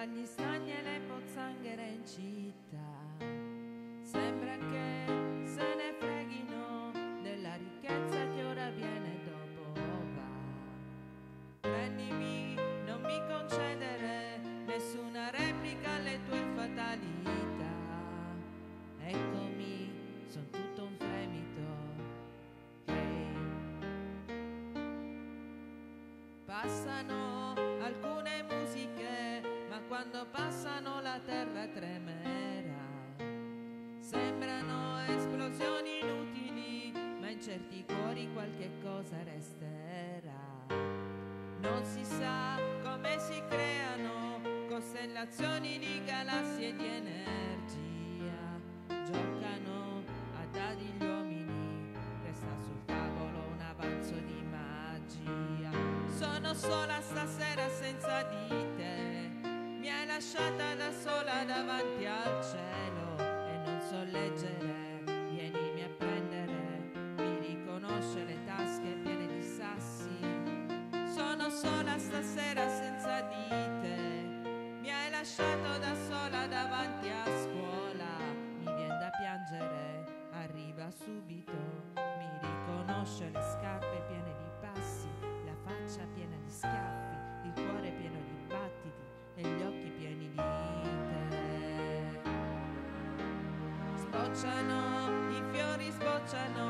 tra gli stagni e le pozzanghere in città. Sembra che se ne freghino della ricchezza che ora viene dopo va. Prendimi, non mi concedere nessuna replica alle tue fatalità. Eccomi, son tutto un fremito. Hey. Passano alcune musiche, quando passano la terra tremerà. Sembrano esplosioni inutili, ma in certi cuori qualche cosa resterà. Non si sa come si creano costellazioni di galassie di energia. Giocano a dadi gli uomini, resta sul tavolo un avanzo di magia. Sono sola stasera senza di te, lasciata da sola davanti al cielo e non so leggere. Vienimi a prendere, mi riconosce le tasche piene di sassi. Sono sola stasera senza di te, mi hai lasciato da sola davanti a scuola. Mi viene da piangere, arriva subito, mi riconosce le scarpe Sbocciano, i fiori sbocciano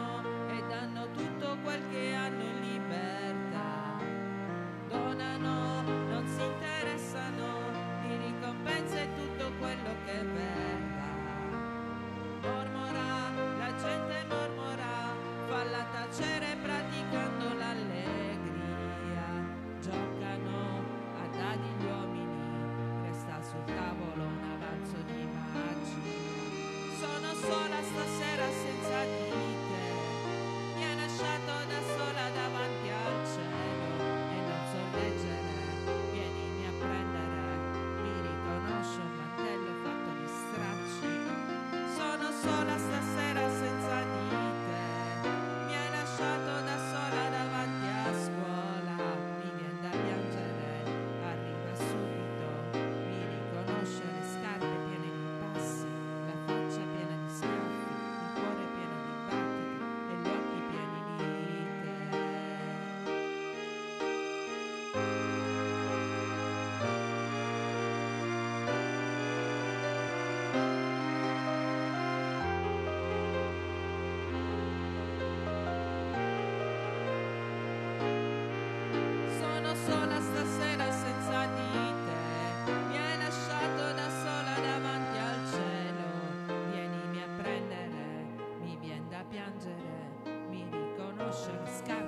riconosce le